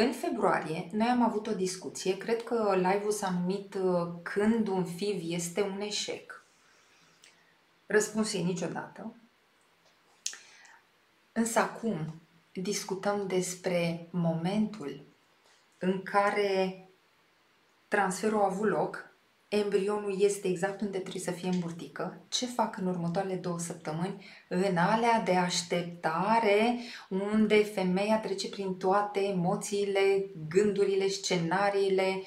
În februarie, noi am avut o discuție, cred că live-ul s-a numit uh, Când un fiv este un eșec. Răspunsul e niciodată. Însă acum discutăm despre momentul în care transferul a avut loc embrionul este exact unde trebuie să fie în burtică, ce fac în următoarele două săptămâni, în alea de așteptare, unde femeia trece prin toate emoțiile, gândurile, scenariile,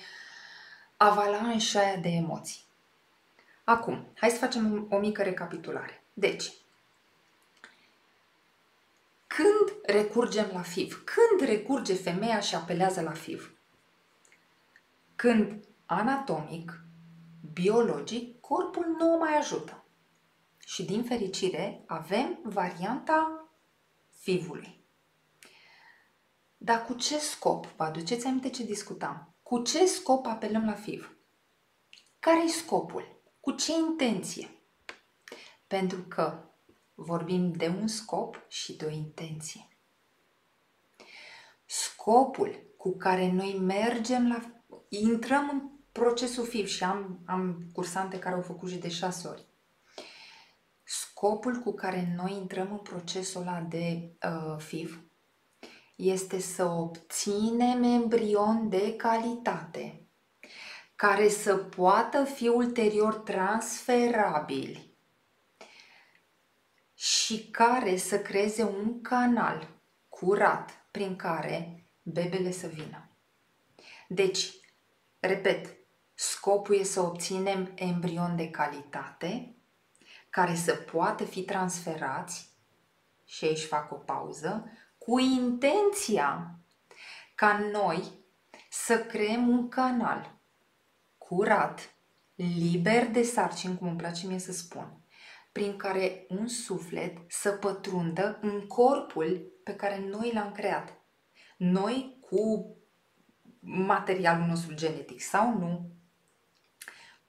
avalanșa aia de emoții. Acum, hai să facem o mică recapitulare. Deci, când recurgem la FIV? Când recurge femeia și apelează la FIV? Când anatomic, biologic, corpul nu o mai ajută. Și din fericire avem varianta fivului. Dar cu ce scop? Vă aduceți aminte ce discutam? Cu ce scop apelăm la FIV? Care-i scopul? Cu ce intenție? Pentru că vorbim de un scop și de o intenție. Scopul cu care noi mergem la... intrăm în procesul FIV și am, am cursante care au făcut și de șase ori. Scopul cu care noi intrăm în procesul ăla de uh, FIV este să obținem embrion de calitate care să poată fi ulterior transferabili și care să creeze un canal curat prin care bebele să vină. Deci, repet, Scopul e să obținem embrion de calitate care să poată fi transferați și aici fac o pauză, cu intenția ca noi să creăm un canal curat, liber de sarcini, cum îmi place mie să spun, prin care un suflet să pătrundă în corpul pe care noi l-am creat. Noi cu materialul nostru genetic sau nu,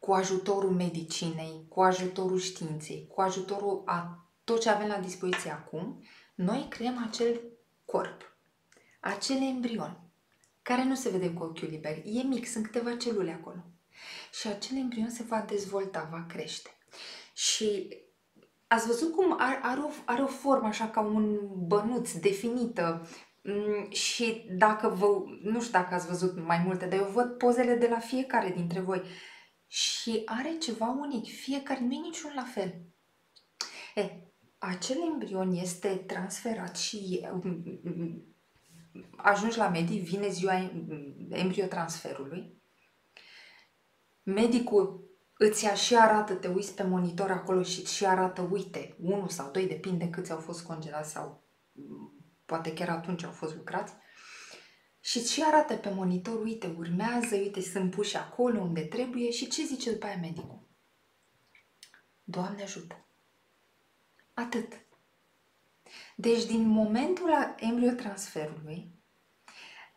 cu ajutorul medicinei, cu ajutorul științei, cu ajutorul a tot ce avem la dispoziție acum, noi creăm acel corp, acel embrion, care nu se vede cu ochiul liber. E mic, sunt câteva celule acolo. Și acel embrion se va dezvolta, va crește. Și ați văzut cum are, are, o, are o formă așa ca un bănuț definită, mm, și dacă vă, nu știu dacă ați văzut mai multe, dar eu văd pozele de la fiecare dintre voi și are ceva unic. Fiecare, nu e niciun la fel. E, acel embrion este transferat și ajungi la medic, vine ziua embriotransferului. Medicul îți ia și arată, te uiți pe monitor acolo și și arată, uite, unul sau doi, depinde câți au fost congelați sau poate chiar atunci au fost lucrați și ce arată pe monitor, uite, urmează, uite, sunt puși acolo unde trebuie și ce zice după aia medicul? Doamne ajută! Atât. Deci din momentul embriotransferului,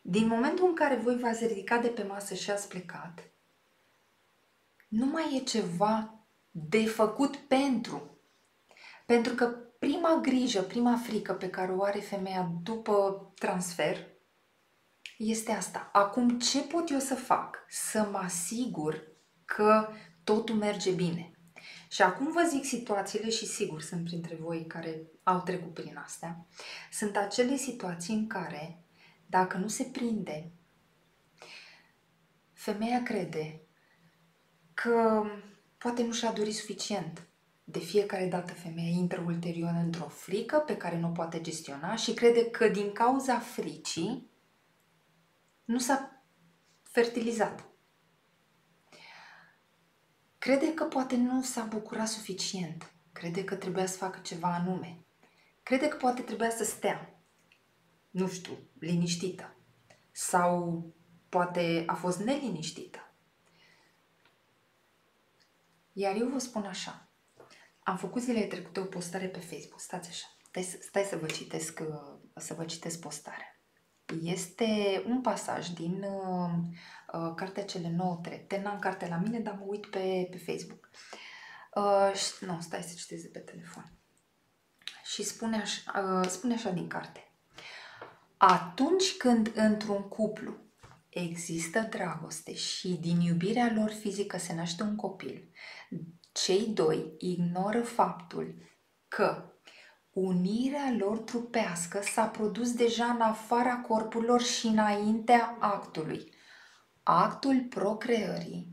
din momentul în care voi v-ați ridicat de pe masă și ați plecat, nu mai e ceva de făcut pentru. Pentru că prima grijă, prima frică pe care o are femeia după transfer este asta. Acum, ce pot eu să fac? Să mă asigur că totul merge bine. Și acum vă zic situațiile și sigur sunt printre voi care au trecut prin astea. Sunt acele situații în care, dacă nu se prinde, femeia crede că poate nu și-a dorit suficient. De fiecare dată femeia intră ulterior într-o frică pe care nu poate gestiona și crede că din cauza fricii nu s-a fertilizat. Crede că poate nu s-a bucurat suficient. Crede că trebuia să facă ceva anume. Crede că poate trebuia să stea, nu știu, liniștită. Sau poate a fost neliniștită. Iar eu vă spun așa. Am făcut zilele trecute o postare pe Facebook. Stați așa. Stai, stai să vă citesc, să vă citesc postarea. Este un pasaj din uh, uh, cartea Cele 9 trepte. N-am carte la mine, dar mă uit pe, pe Facebook. Uh, nu, stai să citesc de pe telefon. Și spune așa, uh, spune așa din carte. Atunci când într-un cuplu există dragoste și din iubirea lor fizică se naște un copil, cei doi ignoră faptul că unirea lor trupească s-a produs deja în afara corpurilor și înaintea actului. Actul procreării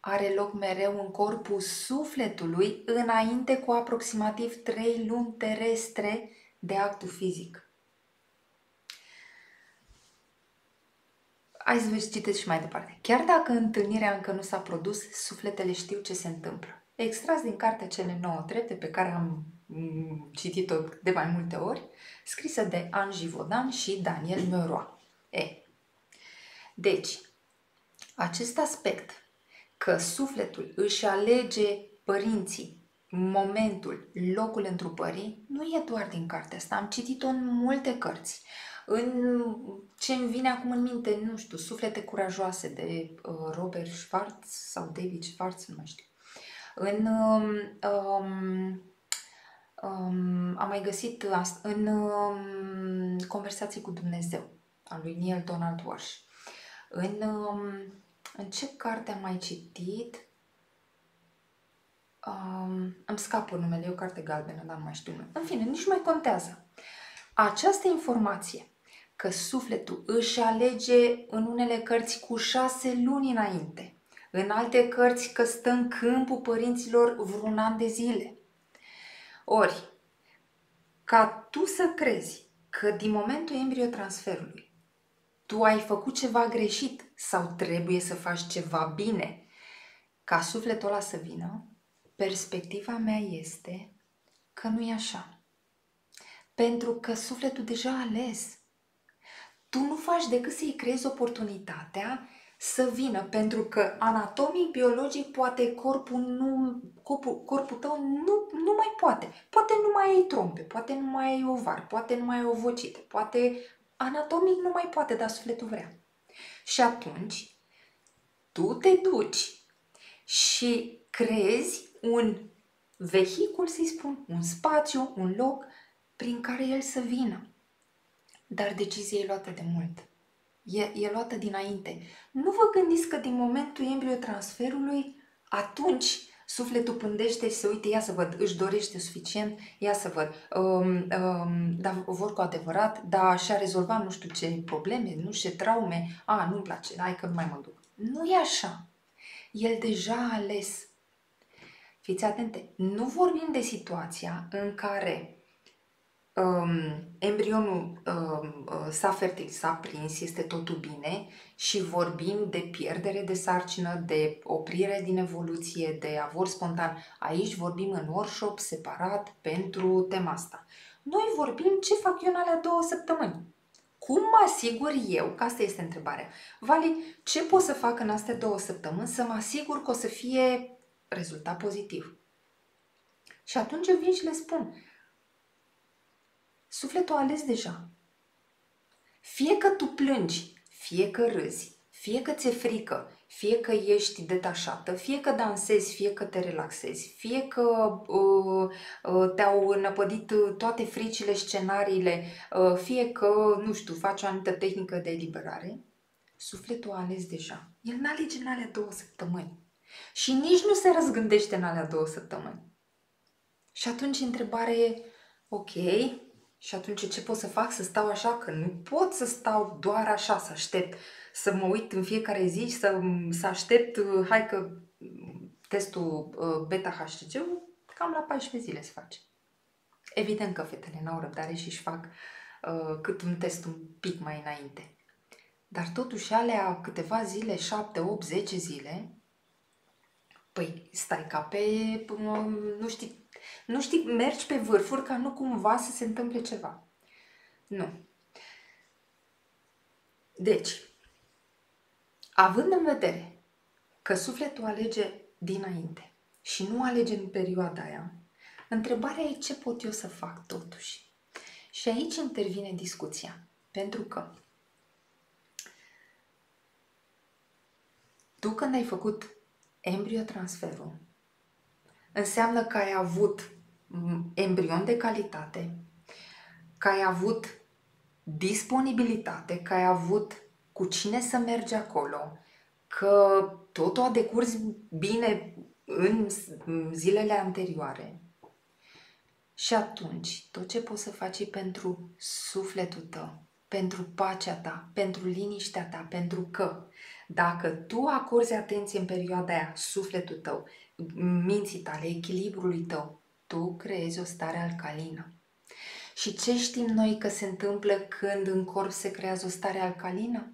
are loc mereu în corpul sufletului înainte cu aproximativ 3 luni terestre de actul fizic. Hai să vă citesc și mai departe. Chiar dacă întâlnirea încă nu s-a produs, sufletele știu ce se întâmplă. Extras din cartea Cele nouă trepte, pe care am mm, citit-o de mai multe ori, scrisă de Angie Vodan și Daniel Meroa. E. Deci, acest aspect că sufletul își alege părinții, momentul, locul întrupării, nu e doar din cartea asta. Am citit-o în multe cărți. În ce îmi vine acum în minte, nu știu, Suflete curajoase de uh, Robert Schwartz sau David Schwartz, nu mai știu. În um, um, um, am mai găsit asta în um, Conversații cu Dumnezeu al lui Neil Donald Walsh. În um, în ce carte am mai citit? Um, îmi scapă numele, e o carte galbenă, dar nu mai știu numele. În fine, nici mai contează. Această informație că sufletul își alege în unele cărți cu șase luni înainte, în alte cărți că stă în câmpul părinților vreun an de zile. Ori, ca tu să crezi că din momentul embriotransferului tu ai făcut ceva greșit sau trebuie să faci ceva bine. Ca sufletul ăla să vină, perspectiva mea este că nu e așa. Pentru că sufletul deja a ales. Tu nu faci decât să-i creezi oportunitatea să vină, pentru că anatomic, biologic, poate corpul, nu, corpul, corpul tău nu, nu mai poate. Poate nu mai ai trompe, poate nu mai ai ovar, poate nu mai ai ovocite, poate anatomic nu mai poate, dar sufletul vrea. Și atunci, tu te duci și crezi un vehicul, să-i spun, un spațiu, un loc prin care el să vină. Dar decizia e luată de mult. E, e luată dinainte. Nu vă gândiți că din momentul embriotransferului, atunci Sufletul pândește și se uite, ia să văd, își dorește suficient, ia să văd, um, um, dar vor cu adevărat, dar și-a rezolvat nu știu ce probleme, nu știu ce traume, a, nu-mi place, hai că nu mai mă duc. Nu e așa. El deja a ales. Fiți atente, nu vorbim de situația în care um, embrionul um, uh, s-a fertil, s-a prins, este totul bine și vorbim de pierdere de sarcină, de oprire din evoluție, de avor spontan. Aici vorbim în workshop separat pentru tema asta. Noi vorbim ce fac eu în alea două săptămâni. Cum mă asigur eu, că asta este întrebarea, Vali, ce pot să fac în astea două săptămâni să mă asigur că o să fie rezultat pozitiv? Și atunci eu vin și le spun, Sufletul a ales deja. Fie că tu plângi, fie că râzi, fie că ți-e frică, fie că ești detașată, fie că dansezi, fie că te relaxezi, fie că uh, uh, te-au năpădit toate fricile, scenariile, uh, fie că, nu știu, faci o anumită tehnică de eliberare, sufletul a ales deja. El n-alege în alea două săptămâni. Și nici nu se răzgândește în alea două săptămâni. Și atunci întrebarea e, ok, și atunci ce pot să fac? Să stau așa? Că nu pot să stau doar așa, să aștept, să mă uit în fiecare zi și să, să aștept, uh, hai că mm, testul uh, beta-HCG cam la 14 zile se face. Evident că fetele n-au răbdare și își fac uh, cât un test un pic mai înainte. Dar totuși alea câteva zile, 7, 8, 10 zile, păi stai ca pe, nu știi nu știi, mergi pe vârfuri ca nu cumva să se întâmple ceva. Nu. Deci, având în vedere că sufletul alege dinainte și nu alege în perioada aia, întrebarea e ce pot eu să fac totuși. Și aici intervine discuția. Pentru că tu când ai făcut embriotransferul, înseamnă că ai avut embrion de calitate, că ai avut disponibilitate, că ai avut cu cine să mergi acolo, că totul a decurs bine în zilele anterioare. Și atunci, tot ce poți să faci e pentru sufletul tău, pentru pacea ta, pentru liniștea ta, pentru că dacă tu acorzi atenție în perioada aia sufletul tău, minții tale, echilibrului tău, tu creezi o stare alcalină. Și ce știm noi că se întâmplă când în corp se creează o stare alcalină?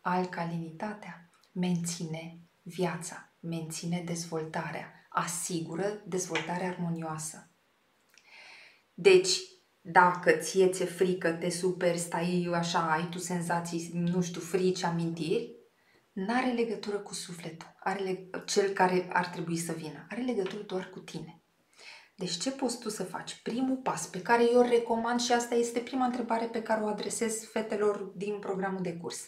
Alcalinitatea menține viața, menține dezvoltarea, asigură dezvoltarea armonioasă. Deci, dacă ție ți-e frică, te super, stai așa, ai tu senzații, nu știu, frici, amintiri, n-are legătură cu sufletul, are leg- cel care ar trebui să vină, are legătură doar cu tine. Deci ce poți tu să faci? Primul pas pe care eu îl recomand și asta este prima întrebare pe care o adresez fetelor din programul de curs.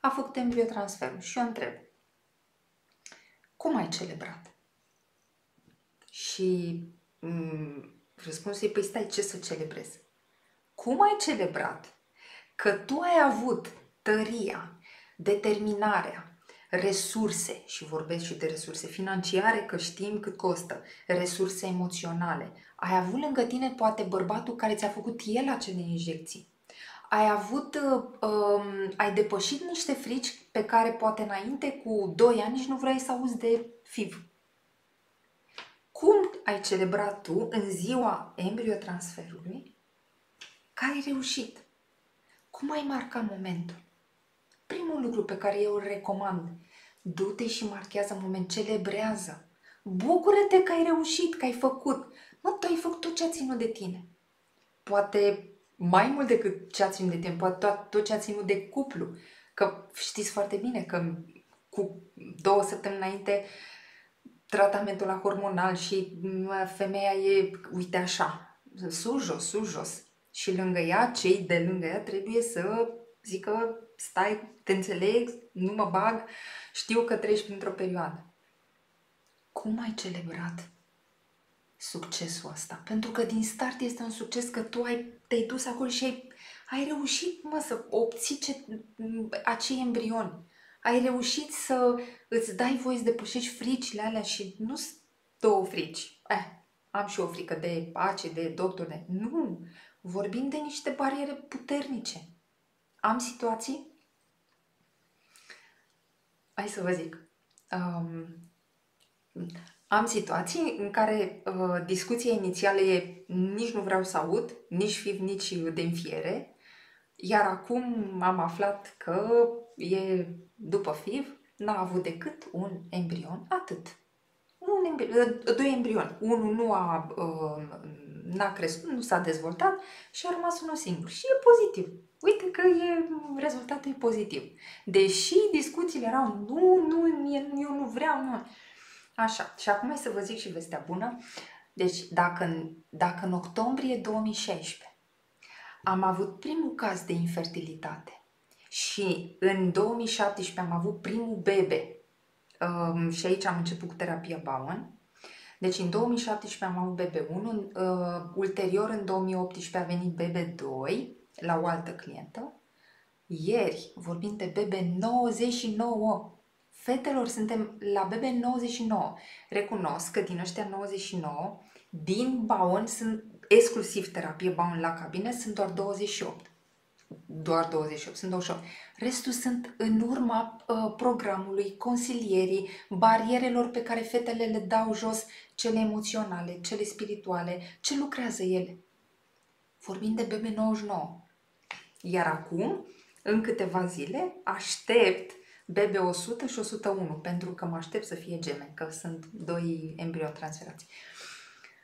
A făcut embriotransferul și eu întreb. Cum ai celebrat? Și mm, răspunsul e, păi stai, ce să celebrezi? Cum ai celebrat că tu ai avut tăria, determinarea, resurse, și vorbesc și de resurse financiare, că știm cât costă, resurse emoționale. Ai avut lângă tine poate bărbatul care ți-a făcut el acele injecții. Ai avut, um, ai depășit niște frici pe care poate înainte cu 2 ani nici nu vrei să auzi de FIV. Cum ai celebrat tu în ziua embriotransferului că ai reușit? Cum ai marcat momentul? Primul lucru pe care eu îl recomand, du-te și marchează un moment, celebrează. Bucură-te că ai reușit, că ai făcut. Mă, tu ai făcut tot ce a ținut de tine. Poate mai mult decât ce a ținut de tine, poate tot, tot ce a ținut de cuplu. Că știți foarte bine că cu două săptămâni înainte tratamentul la hormonal și femeia e, uite așa, sus, jos, sus, jos. Și lângă ea, cei de lângă ea trebuie să zică stai, te înțeleg, nu mă bag, știu că treci printr-o perioadă. Cum ai celebrat succesul ăsta? Pentru că din start este un succes că tu ai, te-ai dus acolo și ai, ai reușit, mă, să obții ce, acei embrioni. Ai reușit să îți dai voie să depășești fricile alea și nu două frici. Eh, am și o frică de pace, de doctor, de... Nu! Vorbim de niște bariere puternice. Am situații hai să vă zic, um, am situații în care uh, discuția inițială e nici nu vreau să aud, nici fiv, nici de înfiere, iar acum am aflat că e după fiv, n-a avut decât un embrion, atât. Un embrion, doi embrioni. Unul nu a, uh, n-a crescut, nu s-a dezvoltat și a rămas unul singur. Și e pozitiv uite că e, rezultatul e pozitiv. Deși discuțiile erau, nu, nu, eu nu vreau, nu. Așa, și acum să vă zic și vestea bună. Deci, dacă, dacă în octombrie 2016 am avut primul caz de infertilitate și în 2017 am avut primul bebe um, și aici am început cu terapia Bowen, deci în 2017 am avut bebe 1, uh, ulterior în 2018 a venit bebe 2 la o altă clientă. Ieri vorbim de bebe 99. Fetelor, suntem la bebe 99. Recunosc că din ăștia 99, din Baon sunt exclusiv terapie Baon la cabine, sunt doar 28. Doar 28, sunt 28. Restul sunt în urma uh, programului, consilierii, barierelor pe care fetele le dau jos, cele emoționale, cele spirituale, ce lucrează ele. Vorbim de bebe 99. Iar acum, în câteva zile, aștept BB100 și 101, pentru că mă aștept să fie gemeni, că sunt doi embrioni transferați.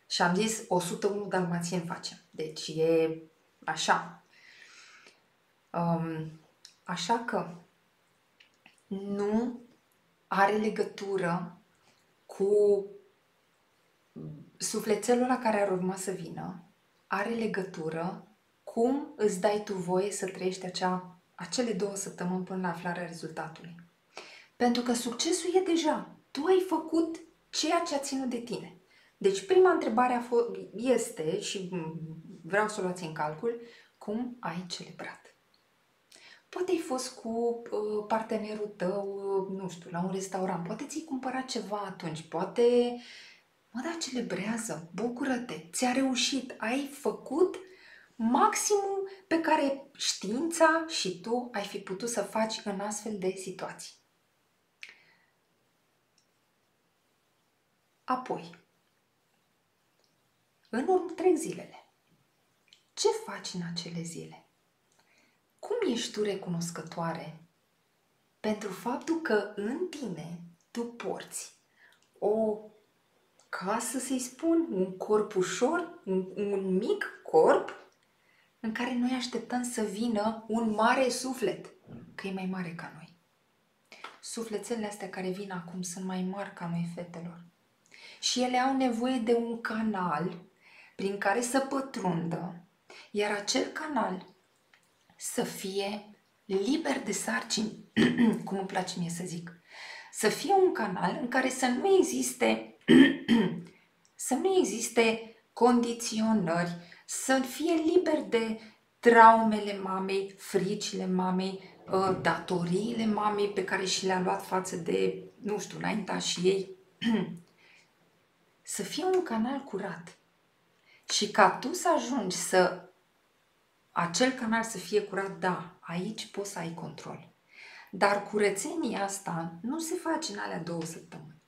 Și am zis 101 dalmațieni facem. Deci e așa. Um, așa că nu are legătură cu sufletelul la care ar urma să vină, are legătură cum îți dai tu voie să trăiești acea, acele două săptămâni până la aflarea rezultatului. Pentru că succesul e deja. Tu ai făcut ceea ce a ținut de tine. Deci prima întrebare a fost, este, și vreau să o luați în calcul, cum ai celebrat. Poate ai fost cu uh, partenerul tău, uh, nu știu, la un restaurant, poate ți-ai cumpărat ceva atunci, poate, mă, da, celebrează, bucură-te, ți-a reușit, ai făcut maximul pe care știința și tu ai fi putut să faci în astfel de situații. Apoi, în urmă trec zilele. Ce faci în acele zile? Cum ești tu recunoscătoare pentru faptul că în tine tu porți o casă, să-i spun, un corp ușor, un, un mic corp în care noi așteptăm să vină un mare suflet, că e mai mare ca noi. Sufletelele astea care vin acum sunt mai mari ca noi, fetelor. Și ele au nevoie de un canal prin care să pătrundă, iar acel canal să fie liber de sarcini, cum îmi place mie să zic. Să fie un canal în care să nu existe să nu existe condiționări, să fie liber de traumele mamei, fricile mamei, ă, datoriile mamei pe care și le-a luat față de, nu știu, înaintea și ei. să fie un canal curat. Și ca tu să ajungi să acel canal să fie curat, da, aici poți să ai control. Dar curățenia asta nu se face în alea două săptămâni.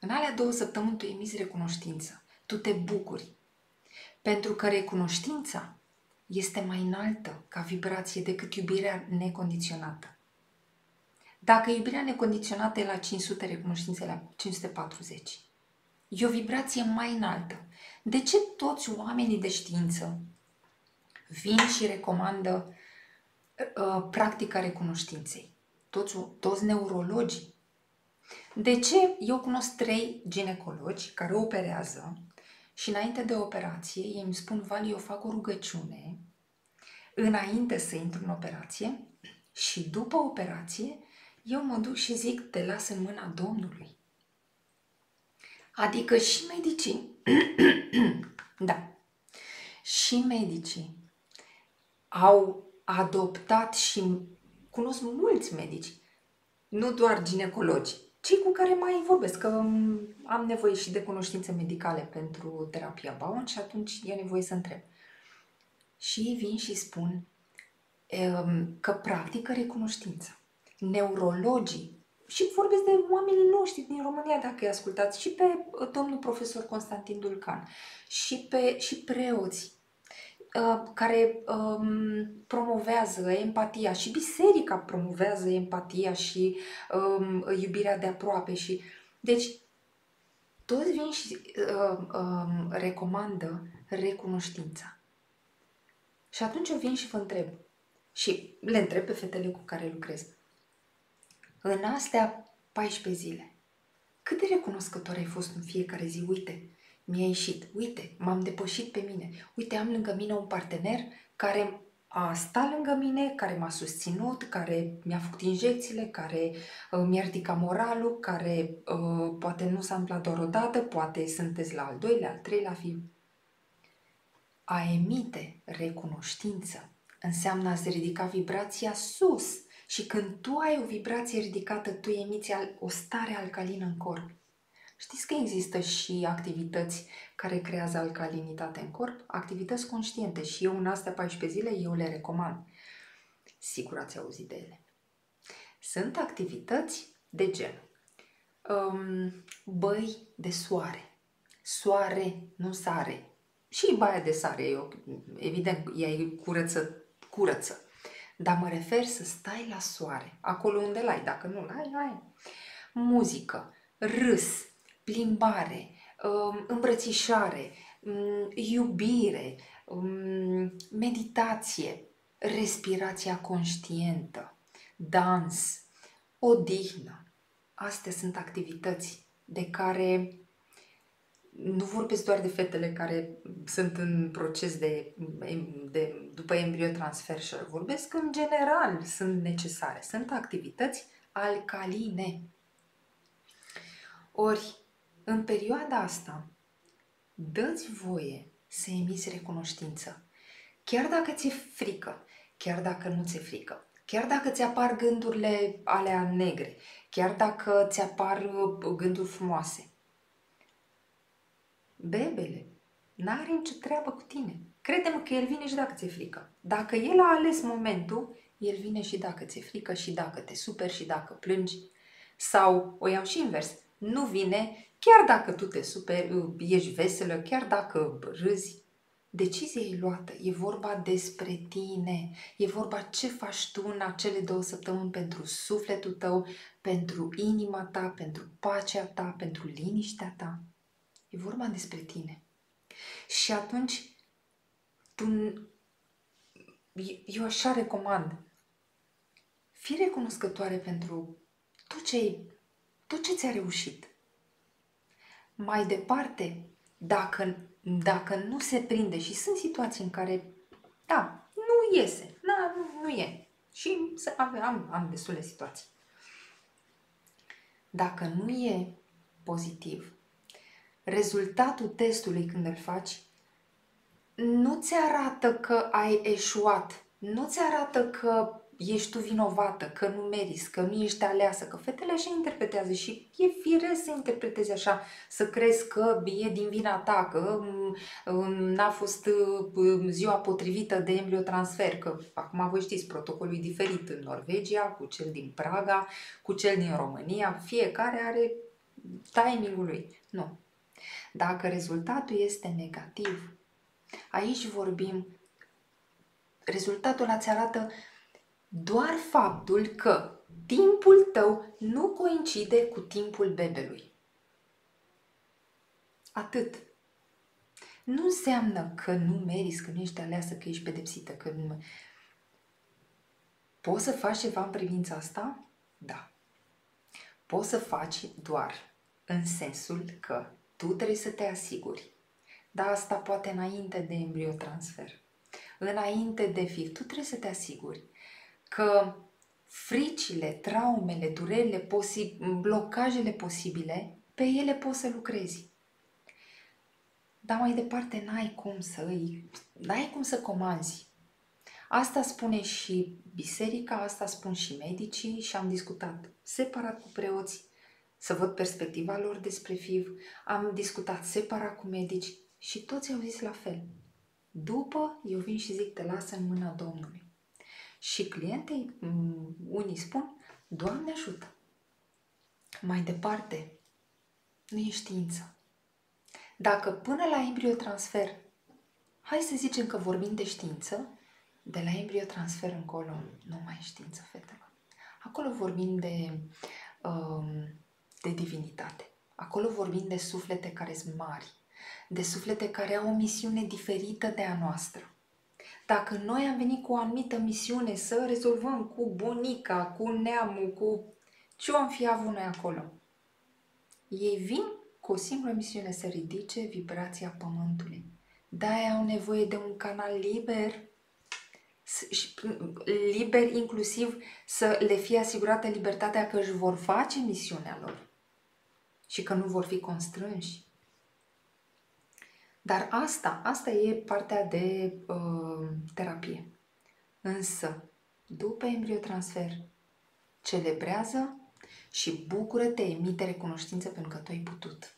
În alea două săptămâni tu emiți recunoștință, tu te bucuri. Pentru că recunoștința este mai înaltă ca vibrație decât iubirea necondiționată. Dacă iubirea necondiționată e la 500, recunoștința e la 540. E o vibrație mai înaltă. De ce toți oamenii de știință vin și recomandă uh, practica recunoștinței? Toți, toți neurologii. De ce? Eu cunosc trei ginecologi care operează și înainte de operație ei îmi spun, Vali, eu fac o rugăciune înainte să intru în operație și după operație eu mă duc și zic, te las în mâna Domnului. Adică și medicii, da, și medicii au adoptat și cunosc mulți medici, nu doar ginecologi, cei cu care mai vorbesc, că am nevoie și de cunoștințe medicale pentru terapia Bowen și atunci e nevoie să întreb. Și ei vin și spun um, că practică recunoștința. Neurologii și vorbesc de oamenii noștri din România, dacă îi ascultați, și pe uh, domnul profesor Constantin Dulcan, și pe și preoți uh, care um, promovează empatia și biserica promovează empatia și um, iubirea de aproape și deci toți vin și uh, um, recomandă recunoștința. Și atunci eu vin și vă întreb și le întreb pe fetele cu care lucrez în astea 14 zile, cât de recunoscător ai fost în fiecare zi? Uite, mi-a ieșit, uite, m-am depășit pe mine, uite, am lângă mine un partener care a stat lângă mine, care m-a susținut, care mi-a făcut injecțiile, care uh, mi-a ridicat moralul, care uh, poate nu s-a întâmplat doar o dată, poate sunteți la al doilea, al treilea fi. A emite recunoștință înseamnă a se ridica vibrația sus, și când tu ai o vibrație ridicată, tu emiți o stare alcalină în corp. Știți că există și activități care creează alcalinitate în corp? Activități conștiente și eu în astea 14 zile eu le recomand. Sigur ați auzit de ele. Sunt activități de gen um, băi de soare. Soare, nu sare. Și baia de sare, eu, evident, ea e curăță, curăță. Dar mă refer să stai la soare, acolo unde l-ai, dacă nu l-ai, ai. Muzică, râs, plimbare, um, îmbrățișare, um, iubire, um, meditație, respirația conștientă, dans, odihnă. Astea sunt activități de care nu vorbesc doar de fetele care sunt în proces de, de după embriotransfer și vorbesc în general, sunt necesare. Sunt activități alcaline. Ori, în perioada asta, dă-ți voie să emiți recunoștință. chiar dacă ți-e frică, chiar dacă nu ți-e frică, chiar dacă ți apar gândurile alea negre, chiar dacă ți apar uh, gânduri frumoase. Bebele, n-are nicio treabă cu tine. Crede-mă că el vine și dacă ți-e frică. Dacă el a ales momentul, el vine și dacă ți-e frică și dacă te superi și dacă plângi. Sau o iau și invers. Nu vine chiar dacă tu te superi, uh, ești veselă, chiar dacă râzi. Decizia e luată, e vorba despre tine, e vorba ce faci tu în acele două săptămâni pentru sufletul tău, pentru inima ta, pentru pacea ta, pentru liniștea ta. E vorba despre tine. Și atunci, tu, eu așa recomand, fii recunoscătoare pentru tot ce, tot ce ți-a reușit. Mai departe, dacă, dacă nu se prinde și sunt situații în care, da, nu iese, da, nu, nu e. Și am, am, am destule situații. Dacă nu e pozitiv, rezultatul testului când îl faci nu ți arată că ai eșuat, nu ți arată că ești tu vinovată, că nu meriți, că nu ești aleasă, că fetele așa interpretează și e firesc să interpretezi așa, să crezi că e din vina ta, că mm, mm, n-a fost mm, ziua potrivită de embriotransfer, că acum voi știți, protocolul e diferit în Norvegia, cu cel din Praga, cu cel din România, fiecare are timingul lui. Nu. Dacă rezultatul este negativ, aici vorbim, rezultatul îți arată doar faptul că timpul tău nu coincide cu timpul bebelui. Atât. Nu înseamnă că nu meriți, că nu ești aleasă, că ești pedepsită, că nu... Poți să faci ceva în privința asta? Da. Poți să faci doar în sensul că tu trebuie să te asiguri. Da, asta poate înainte de embriotransfer. Înainte de FIV, tu trebuie să te asiguri că fricile, traumele, durerile, posi- blocajele posibile, pe ele poți să lucrezi. Dar mai departe n-ai cum să îi, n-ai cum să comanzi. Asta spune și biserica, asta spun și medicii și am discutat separat cu preoți să văd perspectiva lor despre FIV, am discutat separat cu medici și toți au zis la fel. După, eu vin și zic, te lasă în mâna Domnului. Și clientei, mm, unii spun, Doamne ajută! Mai departe, nu e știință. Dacă până la embriotransfer, hai să zicem că vorbim de știință, de la embriotransfer încolo nu mai e știință, fetelor. Acolo vorbim de, um, de divinitate. Acolo vorbim de suflete care sunt mari, de suflete care au o misiune diferită de a noastră. Dacă noi am venit cu o anumită misiune să rezolvăm cu bunica, cu neamul, cu ce am fi avut noi acolo, ei vin cu o singură misiune să ridice vibrația pământului. De-aia au nevoie de un canal liber, liber inclusiv să le fie asigurată libertatea că își vor face misiunea lor și că nu vor fi constrânși. Dar asta, asta e partea de uh, terapie. Însă, după embriotransfer, celebrează și bucură-te, emite recunoștință pentru că tu ai putut.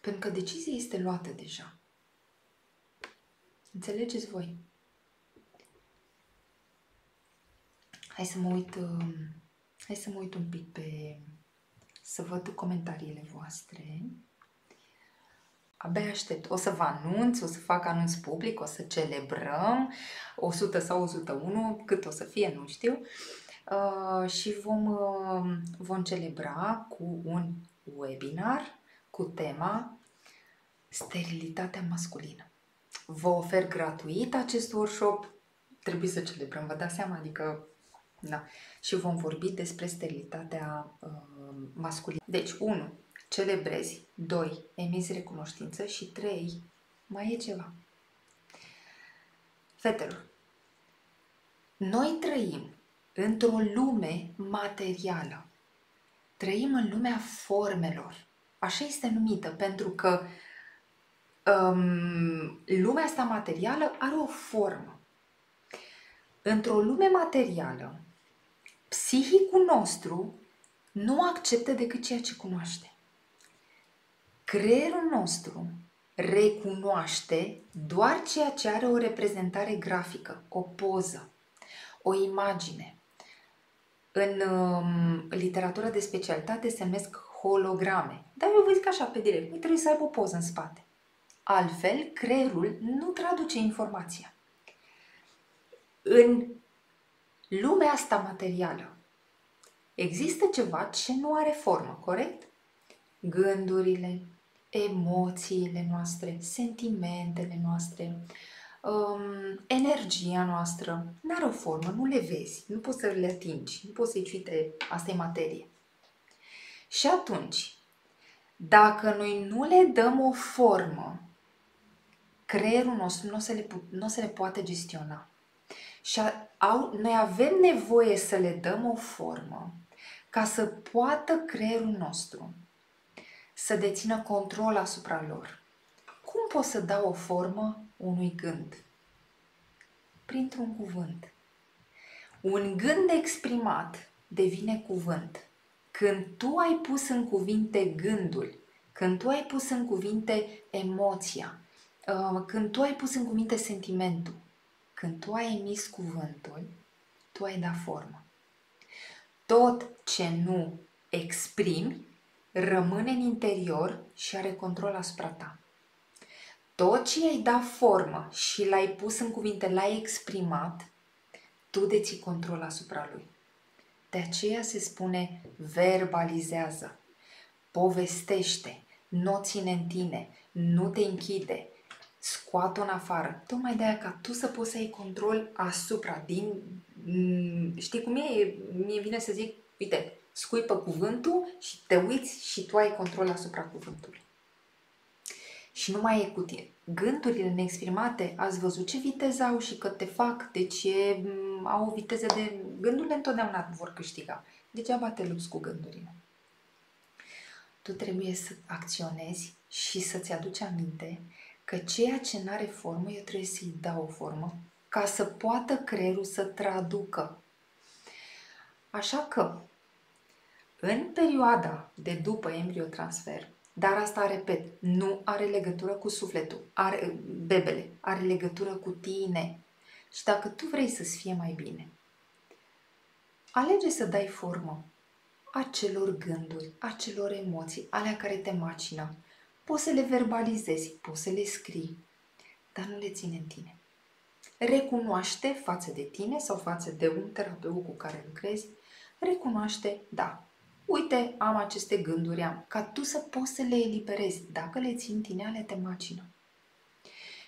Pentru că decizia este luată deja. Înțelegeți voi? Hai să mă uit, uh, hai să mă uit un pic pe, să văd comentariile voastre. Abia aștept. O să vă anunț, o să fac anunț public, o să celebrăm 100 sau 101, cât o să fie, nu știu. Uh, și vom, uh, vom celebra cu un webinar cu tema sterilitatea masculină. Vă ofer gratuit acest workshop. Trebuie să celebrăm, vă dați seama, adică da. Și vom vorbi despre sterilitatea uh, masculină. Deci, 1 celebrezi, 2. emizi recunoștință și 3. mai e ceva. Fetelor, noi trăim într-o lume materială. Trăim în lumea formelor. Așa este numită, pentru că um, lumea asta materială are o formă. Într-o lume materială, psihicul nostru nu acceptă decât ceea ce cunoaște. Creierul nostru recunoaște doar ceea ce are o reprezentare grafică, o poză, o imagine. În um, literatura de specialitate se numesc holograme. Dar eu vă zic așa pe direct, nu trebuie să aibă o poză în spate. Altfel, creierul nu traduce informația. În lumea asta materială există ceva ce nu are formă, corect? Gândurile, emoțiile noastre, sentimentele noastre, um, energia noastră, nu are o formă, nu le vezi, nu poți să le atingi, nu poți să-i uite, asta e materie. Și atunci, dacă noi nu le dăm o formă, creierul nostru nu se le, nu se le poate gestiona. Și au, noi avem nevoie să le dăm o formă ca să poată creierul nostru să dețină control asupra lor. Cum pot să dau o formă unui gând? Printr-un cuvânt. Un gând exprimat devine cuvânt. Când tu ai pus în cuvinte gândul, când tu ai pus în cuvinte emoția, uh, când tu ai pus în cuvinte sentimentul, când tu ai emis cuvântul, tu ai dat formă. Tot ce nu exprimi rămâne în interior și are control asupra ta. Tot ce ai dat formă și l-ai pus în cuvinte, l-ai exprimat, tu deții control asupra lui. De aceea se spune verbalizează, povestește, nu ține în tine, nu te închide, scoate-o în afară. Tocmai de aia ca tu să poți să ai control asupra din... Mm, știi cum e? Mie vine să zic, uite, scuipă cuvântul și te uiți și tu ai control asupra cuvântului. Și nu mai e cu tine. Gândurile neexprimate, ați văzut ce viteză au și că te fac, deci e, au o viteză de... Gândurile întotdeauna vor câștiga. Degeaba te lupți cu gândurile. Tu trebuie să acționezi și să-ți aduci aminte că ceea ce nu are formă, eu trebuie să-i dau o formă ca să poată creierul să traducă. Așa că în perioada de după embriotransfer, dar asta, repet, nu are legătură cu sufletul, are, bebele, are legătură cu tine. Și dacă tu vrei să-ți fie mai bine, alege să dai formă acelor gânduri, acelor emoții, alea care te macină. Poți să le verbalizezi, poți să le scrii, dar nu le ține în tine. Recunoaște față de tine sau față de un terapeut cu care lucrezi, recunoaște, da, uite, am aceste gânduri, am, ca tu să poți să le eliberezi. Dacă le ții în tine, ale te macină.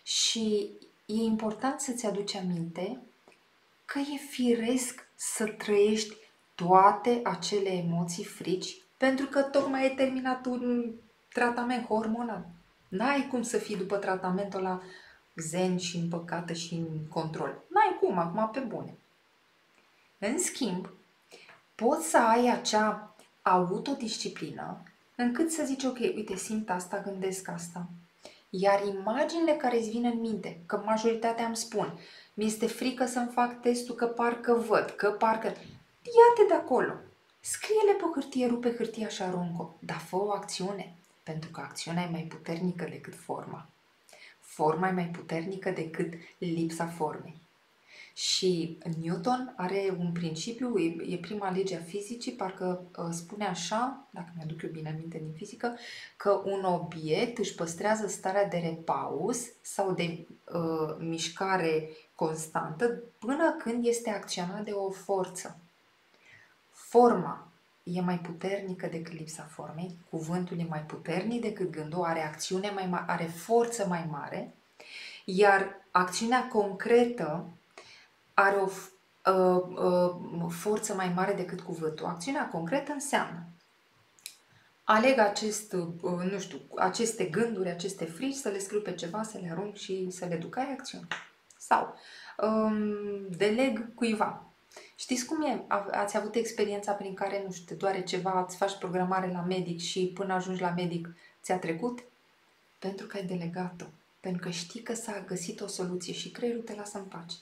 Și e important să-ți aduci aminte că e firesc să trăiești toate acele emoții frici pentru că tocmai ai terminat un tratament hormonal. N-ai cum să fii după tratamentul la zen și împăcată și în control. N-ai cum, acum pe bune. În schimb, poți să ai acea autodisciplină încât să zici, ok, uite, simt asta, gândesc asta. Iar imaginile care îți vin în minte, că majoritatea îmi spun, mi-este frică să-mi fac testul că parcă văd, că parcă... Ia-te de acolo, scrie-le pe hârtie, rupe hârtia și aruncă dar fă o acțiune, pentru că acțiunea e mai puternică decât forma. Forma e mai puternică decât lipsa formei. Și Newton are un principiu, e, e prima lege a fizicii, parcă uh, spune așa, dacă mi-aduc eu bine aminte din fizică, că un obiect își păstrează starea de repaus sau de uh, mișcare constantă până când este acționat de o forță. Forma e mai puternică decât lipsa formei, cuvântul e mai puternic decât gândul, are acțiune mai mare, are forță mai mare, iar acțiunea concretă are o uh, uh, forță mai mare decât cuvântul. Acțiunea concretă înseamnă aleg acest, uh, nu știu, aceste gânduri, aceste frici, să le scriu pe ceva, să le arunc și să le duc. Ai acțiune. Sau um, deleg cuiva. Știți cum e? Ați avut experiența prin care, nu știu, te doare ceva, îți faci programare la medic și până ajungi la medic ți-a trecut? Pentru că ai delegat-o. Pentru că știi că s-a găsit o soluție și creierul te lasă în pace.